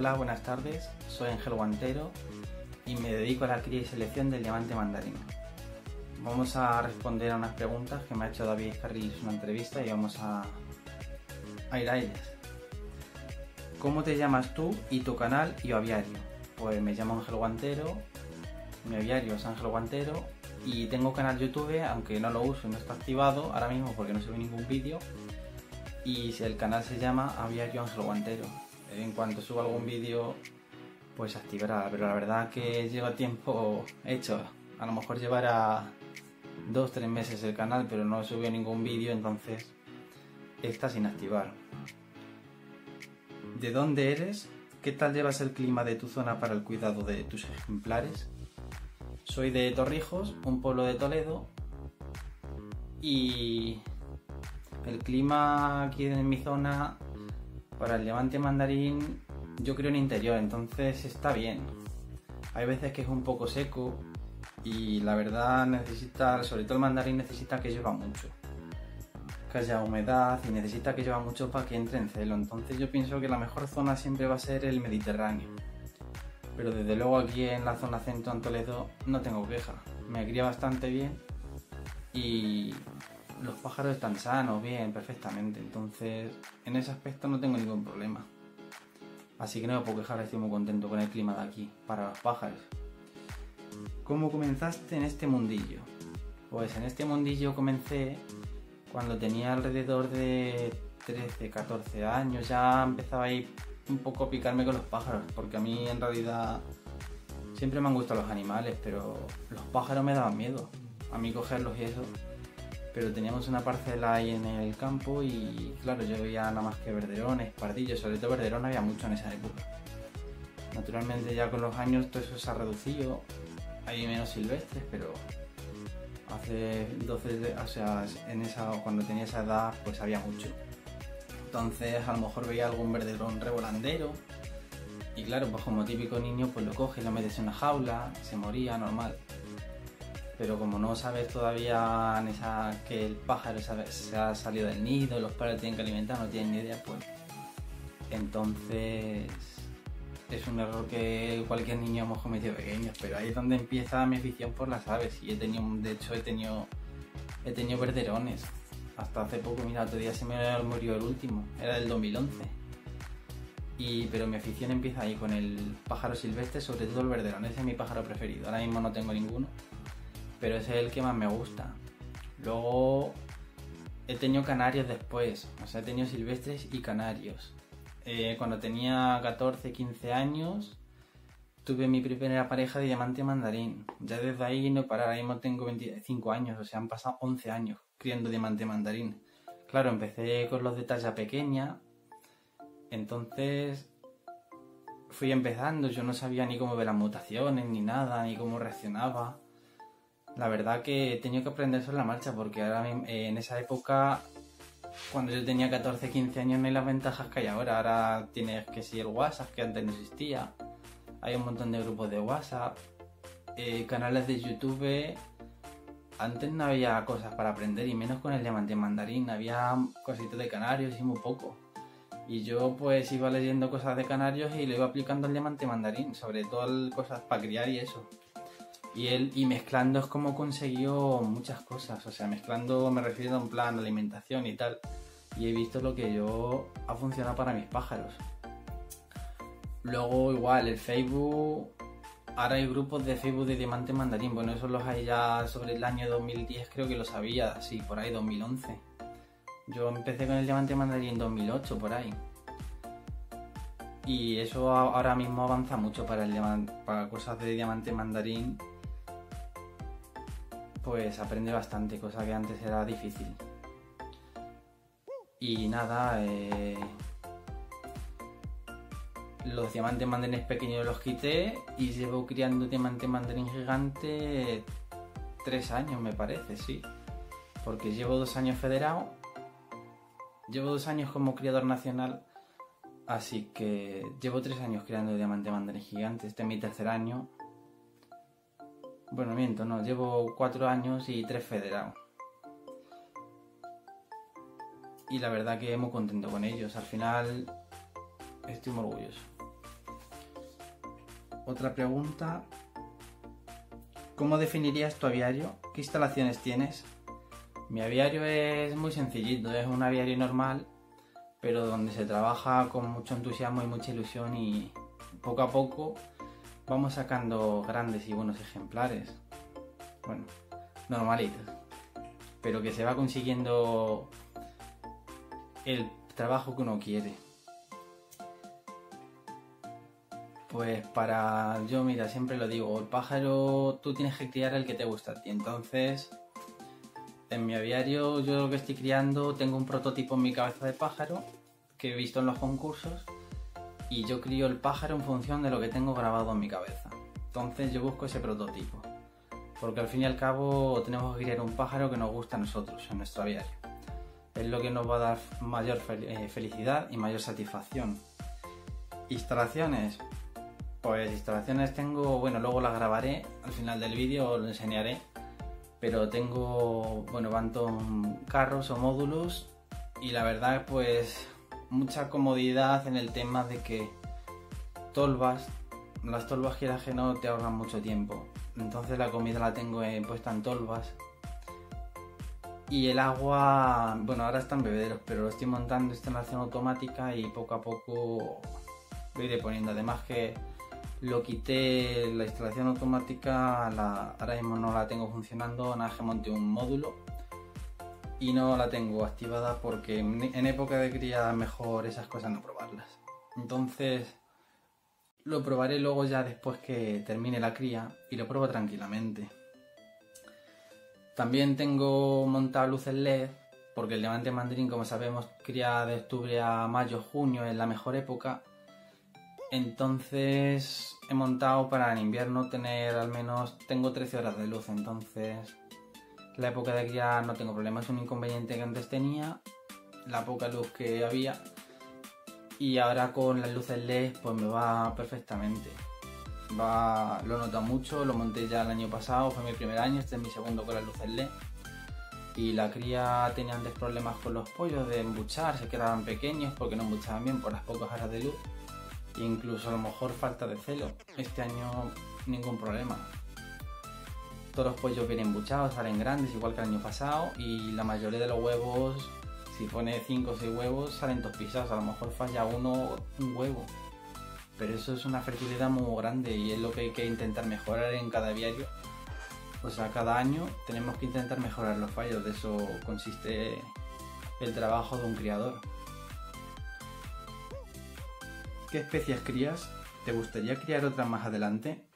Hola, buenas tardes. Soy Ángel Guantero y me dedico a la cría y selección del diamante mandarín. Vamos a responder a unas preguntas que me ha hecho David Carrillo en una entrevista y vamos a, a ir a ellas. ¿Cómo te llamas tú y tu canal y aviario? Pues me llamo Ángel Guantero, mi aviario es Ángel Guantero y tengo canal YouTube, aunque no lo uso, no está activado ahora mismo porque no sube ningún vídeo y el canal se llama Aviario Ángel Guantero en cuanto suba algún vídeo pues activará, pero la verdad que lleva tiempo hecho, a lo mejor llevará dos, tres meses el canal, pero no subió ningún vídeo, entonces está sin activar. ¿De dónde eres? ¿Qué tal llevas el clima de tu zona para el cuidado de tus ejemplares? Soy de Torrijos, un pueblo de Toledo, y el clima aquí en mi zona para el diamante mandarín yo creo en interior, entonces está bien. Hay veces que es un poco seco y la verdad necesita, sobre todo el mandarín necesita que llueva mucho. Que haya humedad y necesita que llueva mucho para que entre en celo. Entonces yo pienso que la mejor zona siempre va a ser el Mediterráneo. Pero desde luego aquí en la zona centro en Toledo no tengo queja. Me cría bastante bien y los pájaros están sanos, bien, perfectamente. Entonces, en ese aspecto no tengo ningún problema. Así que no me puedo quejar, estoy muy contento con el clima de aquí, para los pájaros. ¿Cómo comenzaste en este mundillo? Pues en este mundillo comencé cuando tenía alrededor de 13, 14 años. Ya empezaba a ir un poco a picarme con los pájaros, porque a mí en realidad siempre me han gustado los animales, pero los pájaros me daban miedo. A mí cogerlos y eso pero teníamos una parcela ahí en el campo y claro, yo veía nada más que verderones, pardillos, sobre todo verderón había mucho en esa época. Naturalmente ya con los años todo eso se ha reducido, hay menos silvestres, pero hace 12, o sea, en esa, cuando tenía esa edad pues había mucho. Entonces a lo mejor veía algún verderón revolandero y claro, pues como típico niño pues lo coge, lo metes en una jaula, se moría, normal pero como no sabes todavía esa, que el pájaro se ha salido del nido, los padres tienen que alimentar, no tienen ni idea, pues entonces es un error que cualquier niño hemos cometido pequeños, pero ahí es donde empieza mi afición por las aves y he tenido, de hecho he tenido, he tenido verderones. Hasta hace poco, mira, otro día se me murió el último, era del 2011. Y, pero mi afición empieza ahí con el pájaro silvestre, sobre todo el verderón, ese es mi pájaro preferido. Ahora mismo no tengo ninguno, pero ese es el que más me gusta. Luego he tenido canarios después, o sea, he tenido silvestres y canarios. Eh, cuando tenía 14, 15 años, tuve mi primera pareja de diamante mandarín. Ya desde ahí no para, ahora mismo tengo 25 años, o sea, han pasado 11 años criando diamante mandarín. Claro, empecé con los de talla pequeña, entonces fui empezando, yo no sabía ni cómo ver las mutaciones, ni nada, ni cómo reaccionaba la verdad que he tenido que aprender sobre la marcha porque ahora eh, en esa época, cuando yo tenía 14, 15 años, no hay las ventajas que hay ahora. Ahora tienes que el WhatsApp, que antes no existía. Hay un montón de grupos de WhatsApp, eh, canales de YouTube. Antes no había cosas para aprender y menos con el diamante mandarín. Había cositas de canarios y muy poco. Y yo pues iba leyendo cosas de canarios y lo iba aplicando al diamante mandarín, sobre todo cosas para criar y eso. Y él, y mezclando es como consiguió muchas cosas. O sea, mezclando me refiero a un plan de alimentación y tal. Y he visto lo que yo ha funcionado para mis pájaros. Luego, igual, el Facebook. Ahora hay grupos de Facebook de Diamante Mandarín. Bueno, eso los hay ya sobre el año 2010, creo que lo sabía. Sí, por ahí, 2011. Yo empecé con el Diamante Mandarín en 2008, por ahí. Y eso ahora mismo avanza mucho para, el, para cosas de Diamante Mandarín pues aprende bastante, cosa que antes era difícil. Y nada, eh, los diamantes mandarines pequeños los quité y llevo criando diamante mandarín gigante tres años, me parece, sí. Porque llevo dos años federado, llevo dos años como criador nacional, así que llevo tres años criando diamante mandarín gigante, este es mi tercer año bueno, miento, no, llevo cuatro años y tres federados. Y la verdad que muy contento con ellos. Al final estoy muy orgulloso. otra pregunta. ¿Cómo definirías tu aviario? ¿Qué instalaciones tienes? Mi aviario es muy sencillito, es un aviario normal, pero donde se trabaja con mucho entusiasmo y mucha ilusión y poco a poco vamos sacando grandes y buenos ejemplares. Bueno, normalitos. Pero que se va consiguiendo el trabajo que uno quiere. Pues para yo, mira, siempre lo digo, el pájaro tú tienes que criar el que te gusta a ti. Entonces, en mi aviario yo lo que estoy criando, tengo un prototipo en mi cabeza de pájaro que he visto en los concursos y yo crío el pájaro en función de lo que tengo grabado en mi cabeza. Entonces yo busco ese prototipo. Porque al fin y al cabo tenemos que criar un pájaro que nos gusta a nosotros, en nuestro aviario. Es lo que nos va a dar mayor eh, felicidad y mayor satisfacción. Instalaciones, pues instalaciones tengo, bueno, luego las grabaré, al final del vídeo os lo enseñaré, pero tengo, bueno, van carros o módulos y la verdad pues mucha comodidad en el tema de que tolvas, las tolvas quieras no te ahorran mucho tiempo, entonces la comida la tengo puesta en tolvas. Y el agua, bueno ahora están bebederos, pero lo estoy montando instalación automática y poco a poco lo iré poniendo, además que lo quité la instalación automática, ahora mismo no la tengo funcionando, nada que monté un módulo y no la tengo activada porque en época de cría mejor esas cosas no probarlas. Entonces lo probaré luego ya después que termine la cría y lo pruebo tranquilamente. También tengo montado luces LED porque el diamante mandarín como sabemos cría de octubre a mayo, junio es la mejor época entonces he montado para en invierno tener al menos, tengo 13 horas de luz, entonces la época de cría no tengo problema, es un inconveniente que antes tenía, la poca luz que había y ahora con las luces LED pues me va perfectamente. Va, lo noto mucho, lo monté ya el año pasado, fue mi primer año, este es mi segundo con las luces LED. Y la cría tenía antes problemas con los pollos de embuchar, se quedaban pequeños porque no embuchaban bien por las pocas horas de luz incluso a lo mejor falta de celo. Este año ningún problema. Todos los pollos vienen buchados, salen grandes igual que el año pasado y la mayoría de los huevos, si pone 5 o 6 huevos, salen todos pisados. A lo mejor falla uno un huevo. Pero eso es una fertilidad muy grande y es lo que hay que intentar mejorar en cada diario. O sea, cada año tenemos que intentar mejorar los fallos. De eso consiste el trabajo de un criador. ¿Qué especies crías? ¿Te gustaría criar otras más adelante?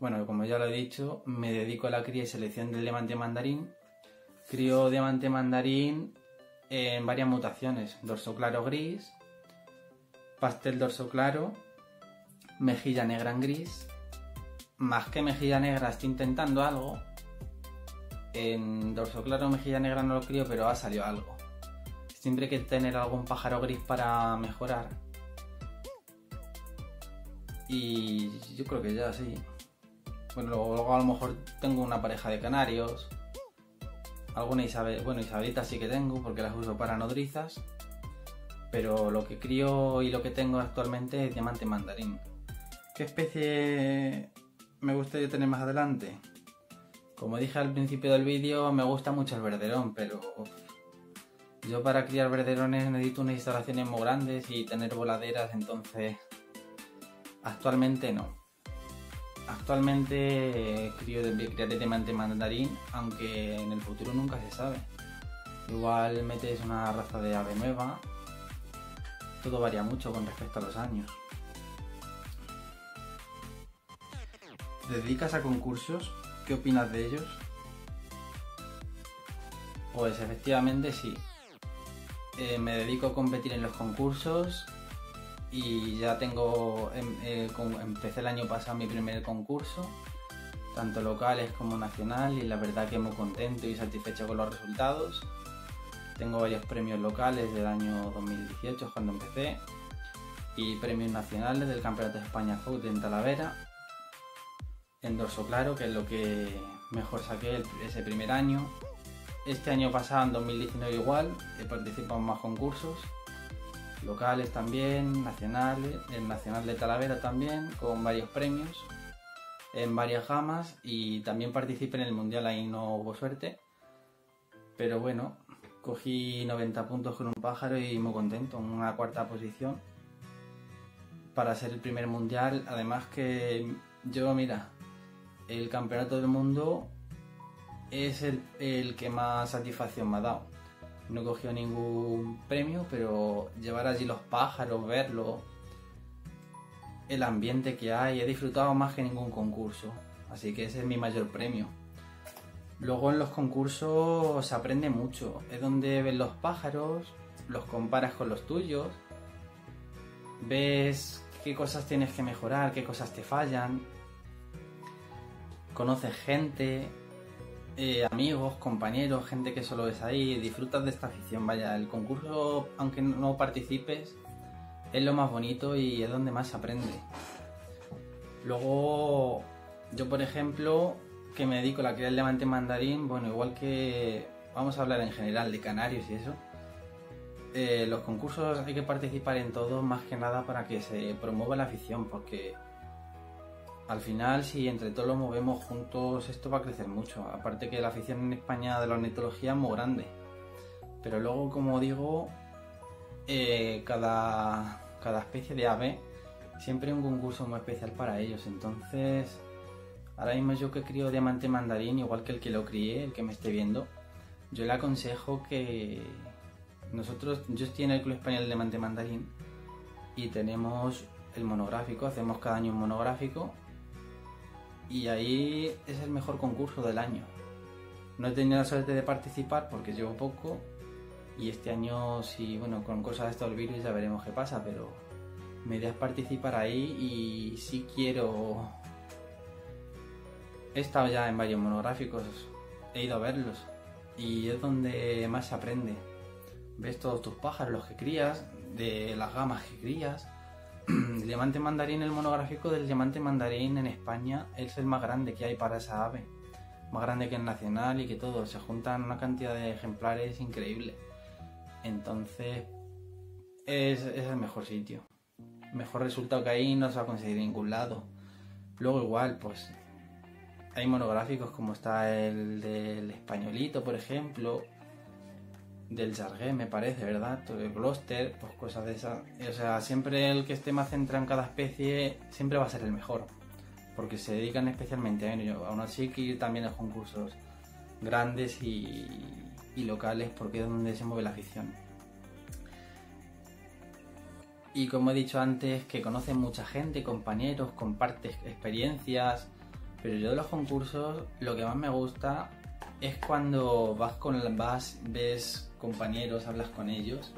Bueno, como ya lo he dicho, me dedico a la cría y selección del diamante mandarín. Crío diamante mandarín en varias mutaciones. Dorso claro gris, pastel dorso claro, mejilla negra en gris. Más que mejilla negra estoy intentando algo. En dorso claro mejilla negra no lo crío, pero ha salido algo. Siempre hay que tener algún pájaro gris para mejorar y yo creo que ya sí. Luego, a lo mejor tengo una pareja de canarios. Alguna Isabel, bueno, Isabelitas sí que tengo porque las uso para nodrizas. Pero lo que crío y lo que tengo actualmente es diamante mandarín. ¿Qué especie me gustaría tener más adelante? Como dije al principio del vídeo, me gusta mucho el verderón, pero yo para criar verderones necesito unas instalaciones muy grandes y tener voladeras, entonces Actualmente no. Actualmente crío de, criaré diamante mandarín, aunque en el futuro nunca se sabe. Igual metes una raza de ave nueva. Todo varía mucho con respecto a los años. ¿Te dedicas a concursos? ¿Qué opinas de ellos? Pues efectivamente sí. Eh, me dedico a competir en los concursos y ya tengo, em, eh, empecé el año pasado mi primer concurso, tanto locales como nacional, y la verdad que muy contento y satisfecho con los resultados. Tengo varios premios locales del año 2018 cuando empecé y premios nacionales del Campeonato de España Food en Talavera, en Dorso Claro, que es lo que mejor saqué ese primer año. Este año pasado, en 2019 igual, he participado en más concursos locales también, nacionales, el Nacional de Talavera también, con varios premios en varias gamas y también participé en el Mundial, ahí no hubo suerte. Pero bueno, cogí 90 puntos con un pájaro y muy contento, en una cuarta posición para ser el primer mundial. Además que yo, mira, el campeonato del mundo es el, el que más satisfacción me ha dado. No he cogido ningún premio, pero llevar allí los pájaros, verlo, el ambiente que hay, he disfrutado más que ningún concurso. Así que ese es mi mayor premio. Luego en los concursos se aprende mucho. Es donde ves los pájaros, los comparas con los tuyos, ves qué cosas tienes que mejorar, qué cosas te fallan, conoces gente, eh, amigos, compañeros, gente que solo ves ahí, disfrutas de esta afición. Vaya, el concurso, aunque no participes, es lo más bonito y es donde más se aprende. Luego, yo por ejemplo, que me dedico a la cría del levante mandarín, bueno, igual que vamos a hablar en general de canarios y eso, eh, los concursos hay que participar en todos más que nada para que se promueva la afición, porque al final si entre todos lo movemos juntos esto va a crecer mucho. Aparte que la afición en España de la ornitología es muy grande. Pero luego, como digo, eh, cada, cada especie de ave siempre un concurso muy especial para ellos. Entonces, ahora mismo yo que crío diamante mandarín, igual que el que lo crié, el que me esté viendo, yo le aconsejo que nosotros, yo estoy en el Club Español de Diamante Mandarín y tenemos el monográfico, hacemos cada año un monográfico y ahí es el mejor concurso del año. No he tenido la suerte de participar porque llevo poco y este año sí, bueno, con cosas de esto del virus ya veremos qué pasa, pero mi idea es participar ahí y sí quiero... He estado ya en varios monográficos, he ido a verlos y es donde más se aprende. Ves todos tus pájaros, los que crías, de las gamas que crías. El diamante mandarín, el monográfico del diamante mandarín en España es el más grande que hay para esa ave. Más grande que el nacional y que todo. Se juntan una cantidad de ejemplares increíble. Entonces, es, el mejor sitio. Mejor resultado que ahí no se va a conseguir en ningún lado. Luego igual, pues hay monográficos como está el del españolito, por ejemplo, del Jargué, me parece, ¿verdad? El Gloucester, pues cosas de esas. O sea, siempre el que esté más centrado en cada especie siempre va a ser el mejor, porque se dedican especialmente a ello. Aún así que también a concursos grandes y, y locales, porque es donde se mueve la afición. Y como he dicho antes, que conocen mucha gente, compañeros, compartes experiencias, pero yo de los concursos lo que más me gusta es cuando vas con vas, ves compañeros, hablas con ellos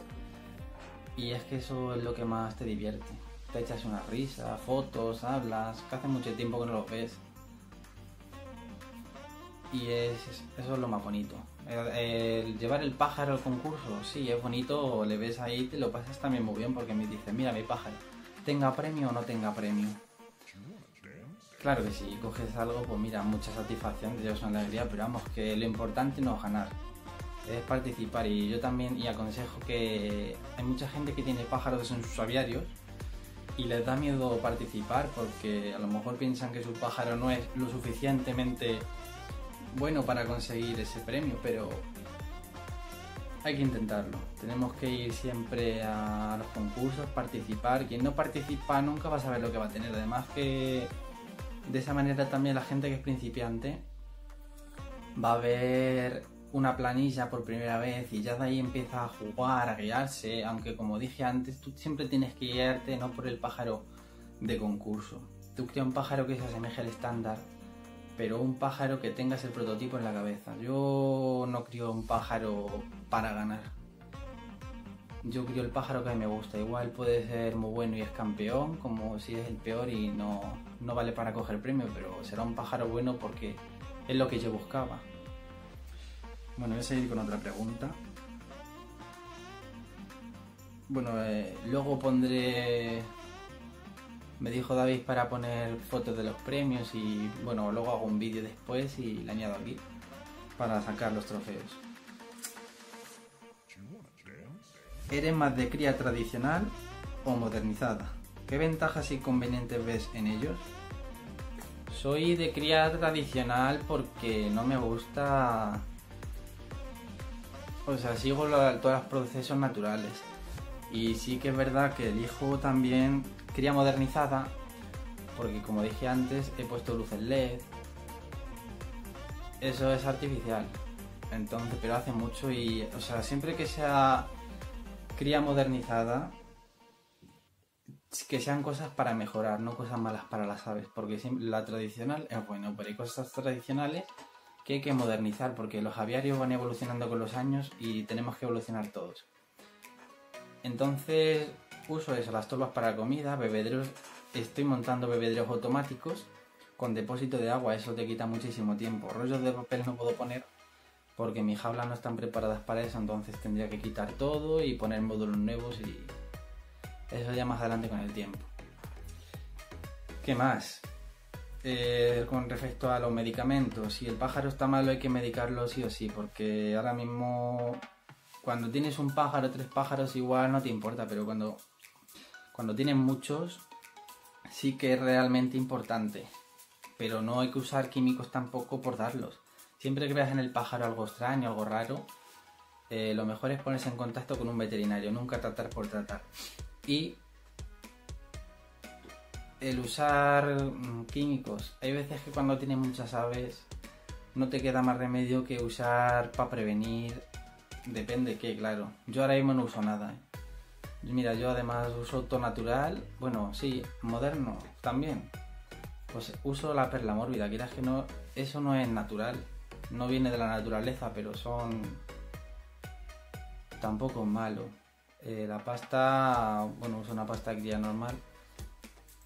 y es que eso es lo que más te divierte. Te echas una risa, fotos, hablas, que hace mucho tiempo que no los ves. Y es, eso es lo más bonito. Llevar el pájaro al concurso, sí, es bonito, le ves ahí, te lo pasas también muy bien porque me dice, mira mi pájaro, tenga premio o no tenga premio. Claro que si coges algo, pues mira, mucha satisfacción, te llevas una alegría, pero vamos, que lo importante no es ganar, es participar. Y yo también, y aconsejo que hay mucha gente que tiene pájaros en sus aviarios y les da miedo participar porque a lo mejor piensan que su pájaro no es lo suficientemente bueno para conseguir ese premio, pero hay que intentarlo. Tenemos que ir siempre a los concursos, participar. Quien no participa nunca va a saber lo que va a tener. Además que de esa manera también la gente que es principiante va a ver una planilla por primera vez y ya de ahí empieza a jugar, a guiarse, aunque como dije antes, tú siempre tienes que guiarte no por el pájaro de concurso. Tú crea un pájaro que se asemeje al estándar, pero un pájaro que tengas el prototipo en la cabeza. Yo no crío un pájaro para ganar. Yo crío el pájaro que a mí me gusta. Igual puede ser muy bueno y es campeón, como si es el peor y no, no vale para coger premio, pero será un pájaro bueno porque es lo que yo buscaba. Bueno, voy a seguir con otra pregunta. Bueno, eh, luego pondré... Me dijo David para poner fotos de los premios y bueno, luego hago un vídeo después y le añado aquí para sacar los trofeos. ¿Eres más de cría tradicional o modernizada? ¿Qué ventajas y inconvenientes ves en ellos? Soy de cría tradicional porque no me gusta... O sea, sigo todos los procesos naturales. Y sí que es verdad que elijo también cría modernizada porque como dije antes he puesto luces LED. Eso es artificial. Entonces, pero hace mucho y, o sea, siempre que sea cría modernizada, que sean cosas para mejorar, no cosas malas para las aves, porque la tradicional es bueno, pero hay cosas tradicionales que hay que modernizar, porque los aviarios van evolucionando con los años y tenemos que evolucionar todos. Entonces uso eso, las torbas para comida, bebederos, estoy montando bebederos automáticos con depósito de agua, eso te quita muchísimo tiempo. Rollos de papel no puedo poner porque mis jaulas no están preparadas para eso, entonces tendría que quitar todo y poner módulos nuevos y eso ya más adelante con el tiempo. ¿Qué más? Eh, con respecto a los medicamentos, si el pájaro está malo hay que medicarlo sí o sí, porque ahora mismo cuando tienes un pájaro, tres pájaros igual no te importa, pero cuando, cuando tienes muchos sí que es realmente importante. Pero no hay que usar químicos tampoco por darlos. Siempre que veas en el pájaro algo extraño, algo raro, eh, lo mejor es ponerse en contacto con un veterinario, nunca tratar por tratar. Y el usar mm, químicos. Hay veces que cuando tienes muchas aves no te queda más remedio que usar para prevenir. Depende qué, claro. Yo ahora mismo no uso nada. ¿eh? Mira, yo además uso todo natural. Bueno, sí, moderno también. Pues uso la perla mórbida. Quieras que no, eso no es natural no viene de la naturaleza, pero son tampoco malo. Eh, la pasta, bueno, uso una pasta cría normal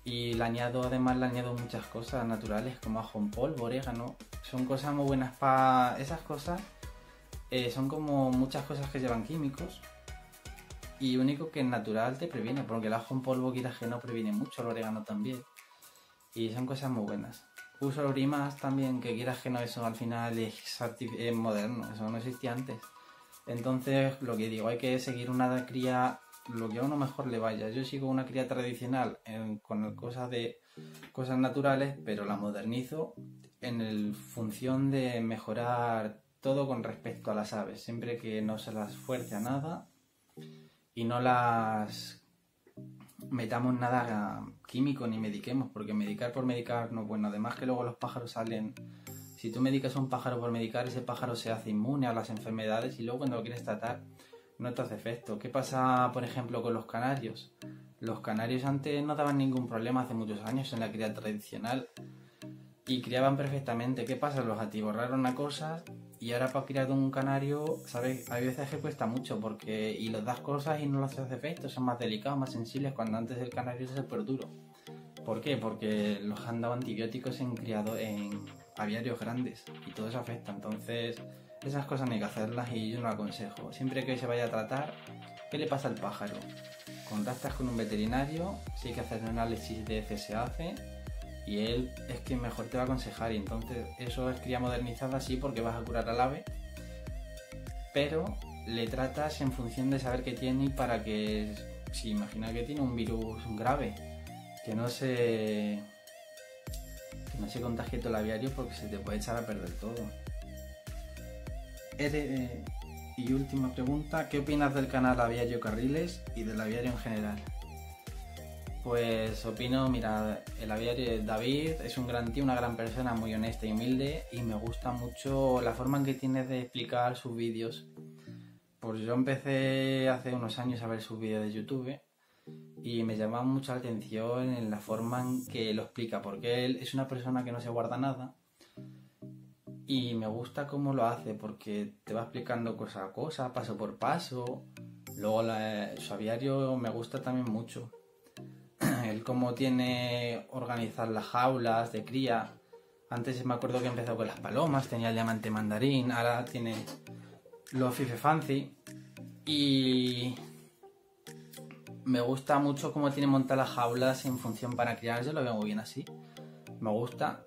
y le añado, además le añado muchas cosas naturales como ajo en polvo, orégano. Son cosas muy buenas para esas cosas. Eh, son como muchas cosas que llevan químicos y único que es natural te previene, porque el ajo en polvo quizás que no previene mucho, el orégano también. Y son cosas muy buenas uso rimas también, que quieras que no, eso al final es, moderno, eso no existía antes. Entonces, lo que digo, hay que seguir una cría, lo que a uno mejor le vaya. Yo sigo una cría tradicional con cosas de cosas naturales, pero la modernizo en el función de mejorar todo con respecto a las aves, siempre que no se las fuerce a nada y no las metamos nada químico ni mediquemos, porque medicar por medicar no es bueno. Además que luego los pájaros salen... Si tú medicas a un pájaro por medicar, ese pájaro se hace inmune a las enfermedades y luego cuando lo quieres tratar no te hace efecto. ¿Qué pasa, por ejemplo, con los canarios? Los canarios antes no daban ningún problema hace muchos años en la cría tradicional y criaban perfectamente. ¿Qué pasa? Los atiborraron a cosas y ahora para criar un canario, ¿sabes? Hay veces que cuesta mucho porque y los das cosas y no los haces efecto, son más delicados, más sensibles, cuando antes el canario es súper duro. ¿Por qué? Porque los han dado antibióticos en criado en aviarios grandes y todo eso afecta. Entonces, esas cosas no hay que hacerlas y yo no lo aconsejo. Siempre que se vaya a tratar, ¿qué le pasa al pájaro? Contactas con un veterinario, si hay que hacer un análisis de hace y él es quien mejor te va a aconsejar y entonces eso es cría modernizada sí porque vas a curar al ave pero le tratas en función de saber qué tiene y para que si imagina que tiene un virus grave que no se que no se contagie todo el aviario porque se te puede echar a perder todo eh, y última pregunta ¿qué opinas del canal Aviario Carriles y del aviario en general? Pues opino, mira, el aviario David es un gran tío, una gran persona, muy honesta y humilde y me gusta mucho la forma en que tiene de explicar sus vídeos. Pues yo empecé hace unos años a ver sus vídeos de YouTube y me llamaba mucho la atención en la forma en que lo explica, porque él es una persona que no se guarda nada y me gusta cómo lo hace, porque te va explicando cosa a cosa, paso por paso. Luego su aviario me gusta también mucho el cómo tiene organizar las jaulas de cría. Antes me acuerdo que empezó con las palomas, tenía el diamante mandarín, ahora tiene los Fife Fancy. Y me gusta mucho cómo tiene montadas las jaulas en función para criar, lo veo muy bien así. Me gusta.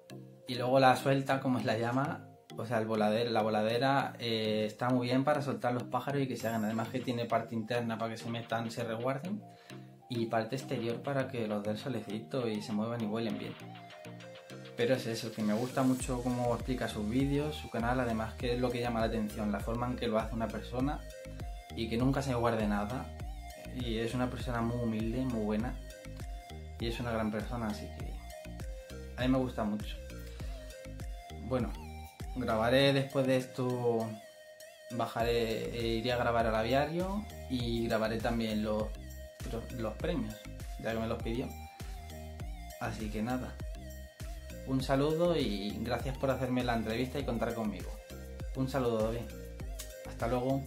Y luego la suelta, como es la llama, o sea, el voladero, la voladera eh, está muy bien para soltar los pájaros y que se hagan. Además que tiene parte interna para que se metan, se resguarden y parte exterior para que los den solecito y se muevan y vuelen bien. Pero es eso, que me gusta mucho cómo explica sus vídeos, su canal, además que es lo que llama la atención, la forma en que lo hace una persona y que nunca se guarde nada. Y es una persona muy humilde, muy buena y es una gran persona, así que a mí me gusta mucho. Bueno, grabaré después de esto, bajaré, e iré a grabar al aviario y grabaré también los, los premios, ya que me los pidió. Así que nada, un saludo y gracias por hacerme la entrevista y contar conmigo. Un saludo, David. Hasta luego.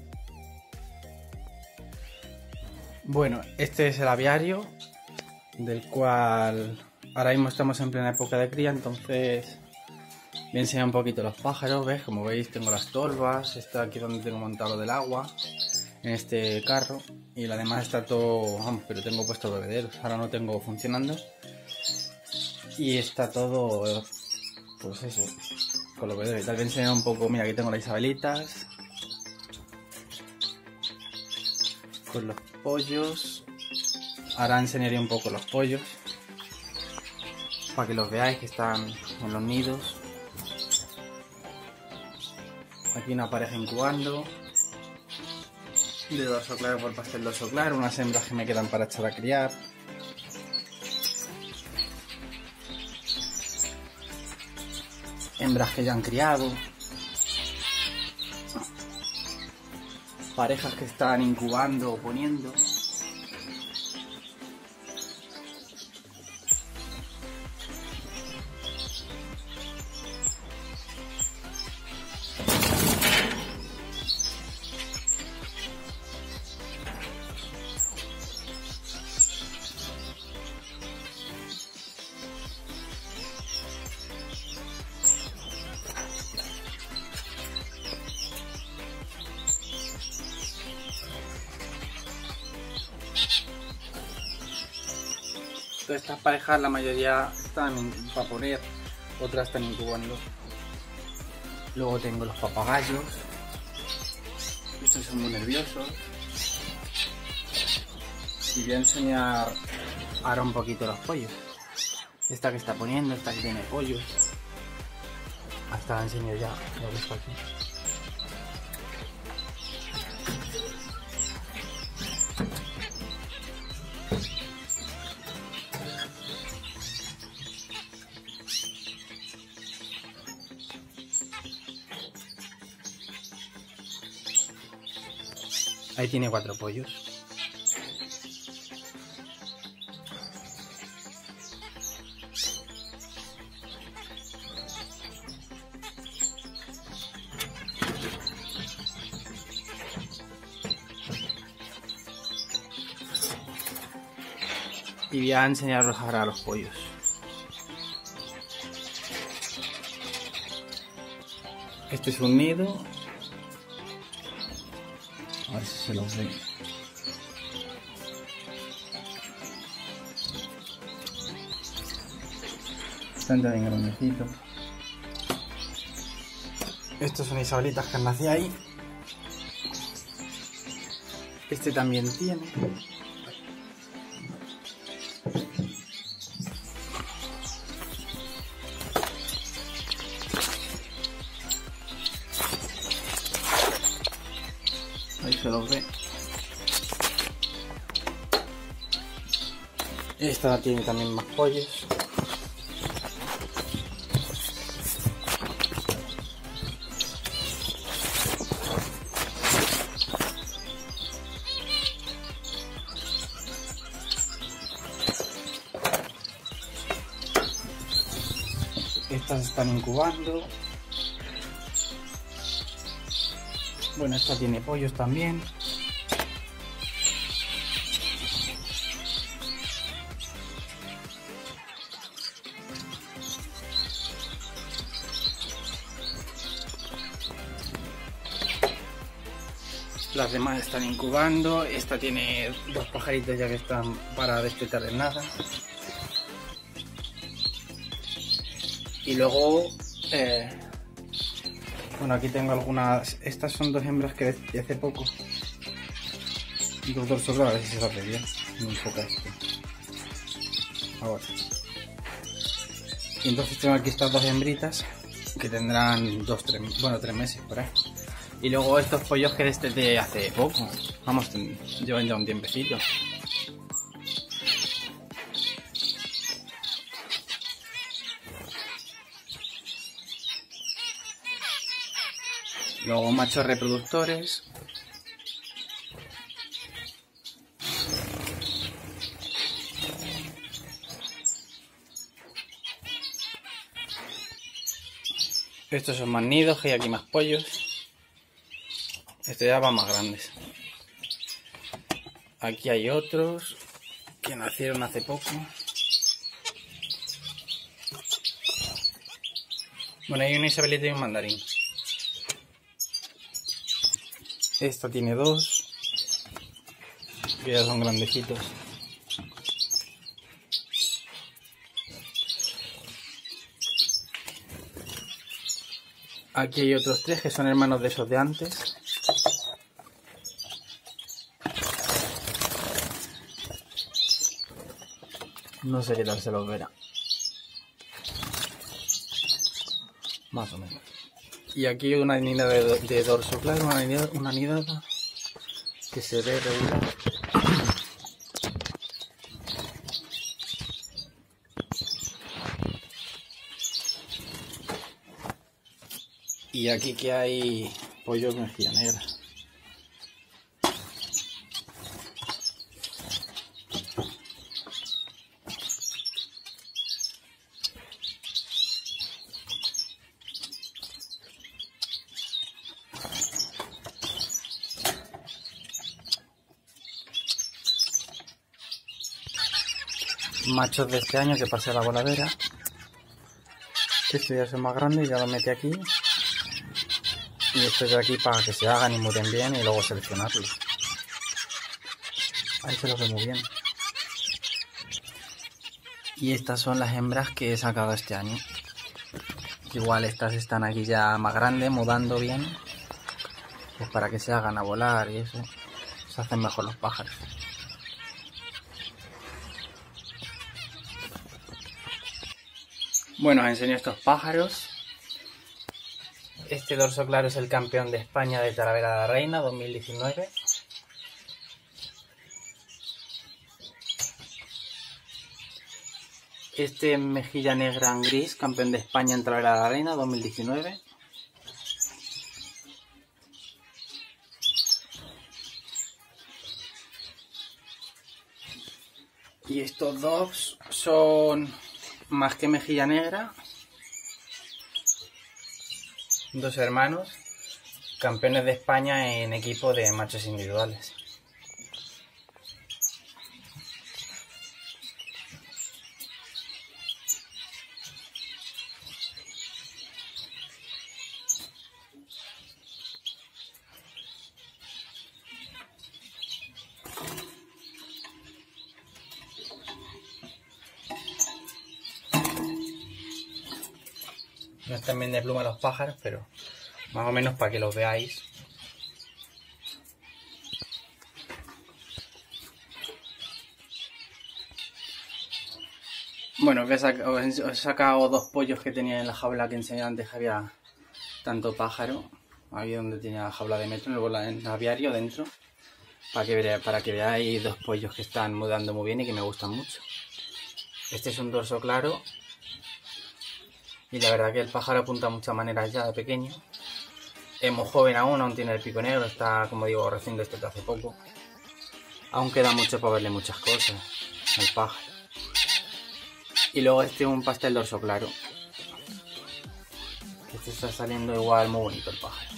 Bueno, este es el aviario, del cual ahora mismo estamos en plena época de cría, entonces voy a enseñar un poquito los pájaros, ¿ves? Como veis tengo las torbas, está aquí donde tengo montado del agua, en este carro, y lo demás está todo, vamos, pero tengo puesto bebederos, ahora no tengo funcionando. Y está todo, pues eso, con los bebederos. Tal vez enseñar un poco, mira, aquí tengo las isabelitas, con los pollos. Ahora enseñaré un poco los pollos para que los veáis que están en los nidos. Aquí una pareja incubando. De dorso claro por pastel dorso claro, unas hembras que me quedan para echar a criar. Hembras que ya han criado. Parejas que están incubando o poniendo. Todas estas parejas, la mayoría están para poner, otras están incubando. Luego tengo los papagayos. Estos son muy nerviosos. Y voy a enseñar ahora un poquito los pollos. Esta que está poniendo, esta que tiene pollos. Hasta la enseño ya, lo dejo aquí. Ahí tiene cuatro pollos. Y voy a enseñaros ahora a los pollos. Este es un nido se los ve. Están también grandecitos. Estos son isabelitas que nací ahí. Este también tiene. Esta tiene también más pollos. Estas están incubando. Bueno, esta tiene pollos también. Demás están incubando. Esta tiene dos pajaritos ya que están para despetar en nada. Y luego eh, Bueno, aquí tengo algunas. Estas son dos hembras que hace poco. Dos dorsos, a ver si se a bien. No enfoca este. Ahora. Y entonces tengo aquí estas dos hembritas que tendrán dos, tres, bueno, tres meses por ahí. Y luego estos pollos que desde de hace poco. Vamos, llevan ya un tiempecito. Luego machos reproductores. Estos son más nidos, que hay aquí más pollos. Estos ya van más grandes. Aquí hay otros que nacieron hace poco. Bueno, hay una isabelita y un mandarín. Esta tiene dos. Que ya son grandecitos. Aquí hay otros tres que son hermanos de esos de antes. No sé qué tal se los verá. Más o menos. Y aquí una nida de, dorso claro, una nidada que se ve regular. Y aquí que hay pollo mejilla. Machos de este año que pasé la voladera. Este ya es más grande y ya lo mete aquí. Y este de aquí para que se hagan y mueren bien y luego seleccionarlos. Ahí se lo ve muy bien. Y estas son las hembras que he sacado este año. Igual estas están aquí ya más grandes, mudando bien. Pues para que se hagan a volar y eso. Se hacen mejor los pájaros. Bueno, os enseño estos pájaros. Este dorso claro es el campeón de España de Talavera de la Reina 2019. Este mejilla negra en gris, campeón de España en Talavera de la Reina 2019. Y estos dos son más que Mejilla Negra. Dos hermanos, campeones de España en equipo de machos individuales. No están bien de pluma los pájaros, pero más o menos para que los veáis. Bueno, os he, sacado, dos pollos que tenía en la jaula que enseñé antes, había tanto pájaro. Ahí donde tenía la jaula de metro, luego en el aviario dentro. Para que, para que veáis dos pollos que están mudando muy bien y que me gustan mucho. Este es un dorso claro y la verdad que el pájaro apunta a muchas maneras ya de pequeño. Es muy joven aún, aún tiene el pico negro, está, como digo, recién de hace poco. Aún queda mucho para verle muchas cosas al pájaro. Y luego este es un pastel dorso claro. Este está saliendo igual muy bonito el pájaro.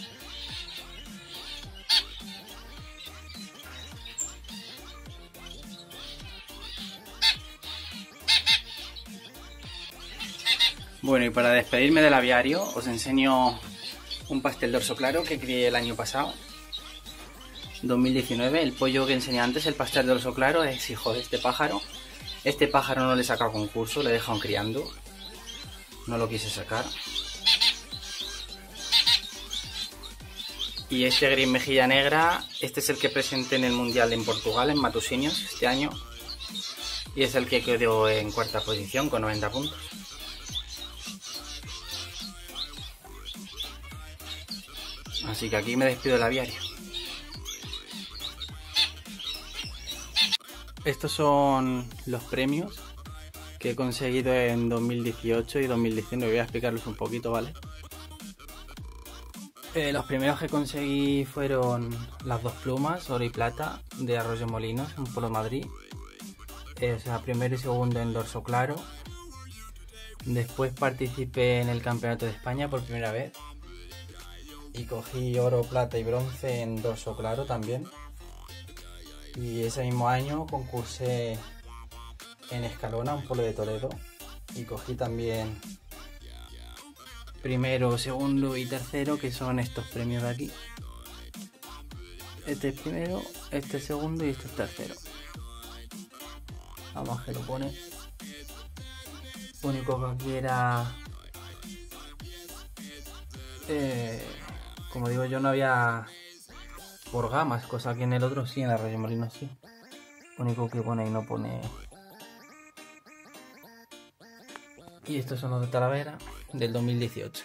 Bueno, y para despedirme del aviario, os enseño un pastel dorso claro que crié el año pasado, 2019. El pollo que enseñé antes, el pastel dorso claro, es hijo de este pájaro. Este pájaro no le he sacado concurso, le he dejado criando. No lo quise sacar. Y este gris mejilla negra, este es el que presenté en el Mundial en Portugal, en Matosinhos, este año. Y es el que quedó en cuarta posición con 90 puntos. Así que aquí me despido del aviario. Estos son los premios que he conseguido en 2018 y 2019. Voy a explicarlos un poquito, ¿vale? Eh, los primeros que conseguí fueron las dos plumas, oro y plata, de Arroyo Molinos, en Polo Madrid. Eh, o sea, primero y segundo en dorso claro. Después participé en el Campeonato de España por primera vez. Y cogí oro, plata y bronce en dorso claro también. Y ese mismo año concursé en Escalona, un polo de Toledo. Y cogí también primero, segundo y tercero, que son estos premios de aquí. Este es primero, este es segundo y este es tercero. Vamos que lo pone. Único que aquí era. Eh, como digo yo, no había por gamas, cosa que en el otro sí, en la Rayo Molino sí. Único que pone y no pone Y estos son los de Talavera del 2018.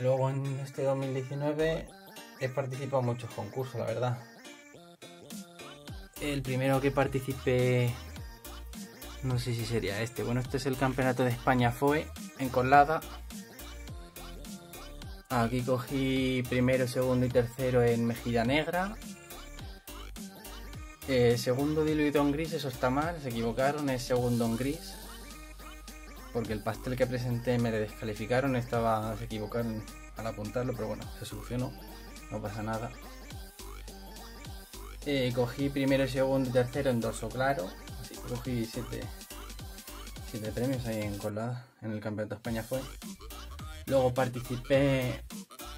Luego en este 2019 he participado en muchos concursos, la verdad. El primero que participé, no sé si sería este. Bueno, este es el Campeonato de España FOE en Colada. Aquí cogí primero, segundo y tercero en Mejilla Negra. Eh, segundo diluido en gris, eso está mal, se equivocaron, es segundo en gris porque el pastel que presenté me le descalificaron, estaba, se equivocaron al apuntarlo, pero bueno, se solucionó, no pasa nada. Eh, cogí primero, segundo y tercero en dorso claro, así cogí 7 siete, premios ahí en Colada, en el Campeonato de España fue. Luego participé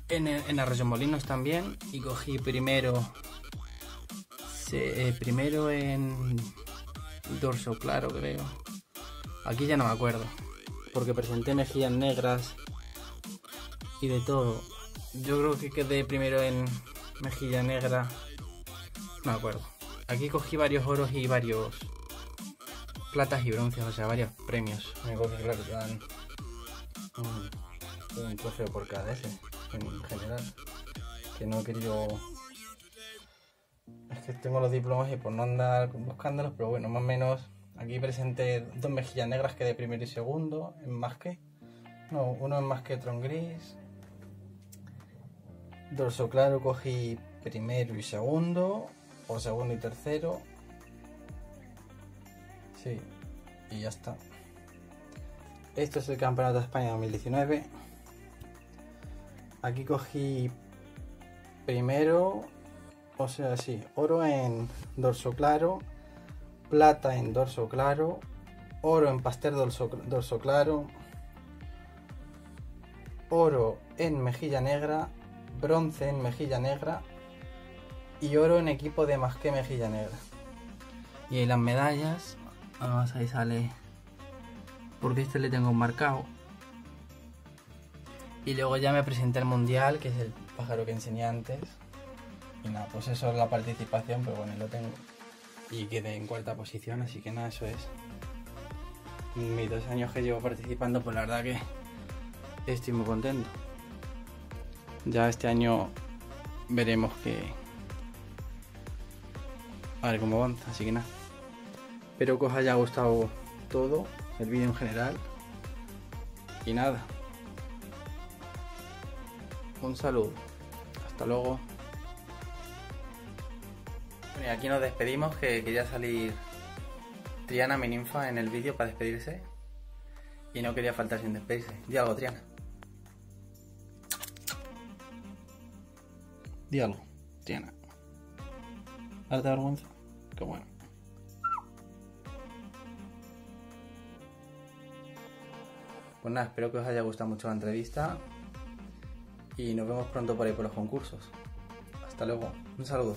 en, en Arroyo Molinos también y cogí primero, eh, primero en dorso claro creo. Aquí ya no me acuerdo porque presenté mejillas negras y de todo. Yo creo que quedé primero en mejilla negra, no me acuerdo. Aquí cogí varios oros y varios platas y bronces, o sea, varios premios. Me que claro, dan un, trofeo por cada ese, en general. Que no he querido... Es que tengo los diplomas y por no andar buscándolos, pero bueno, más o menos Aquí presenté dos mejillas negras que de primero y segundo en masque. No, uno en masque, otro en gris. Dorso claro cogí primero y segundo, o segundo y tercero. Sí, y ya está. Esto es el Campeonato de España 2019. Aquí cogí primero, o sea, sí, oro en dorso claro, plata en dorso claro, oro en pastel dorso, claro, oro en mejilla negra, bronce en mejilla negra y oro en equipo de más que mejilla negra. Y ahí las medallas, vamos ahí sale, porque este le tengo marcado. Y luego ya me presenté al mundial, que es el pájaro que enseñé antes. Y nada, pues eso es la participación, pero bueno, lo tengo y quedé en cuarta posición, así que nada, eso es. Mis dos años que llevo participando, pues la verdad que estoy muy contento. Ya este año veremos que... A ver cómo avanza, así que nada. Espero que os haya gustado todo, el vídeo en general. Y nada. Un saludo. Hasta luego aquí nos despedimos, que quería salir Triana, mi ninfa, en el vídeo para despedirse. Y no quería faltar sin despedirse. Di algo, Triana. Di algo, Triana. ¿Ahora te vergüenza? Qué bueno. Pues nada, espero que os haya gustado mucho la entrevista. Y nos vemos pronto por ahí por los concursos. Hasta luego. Un saludo.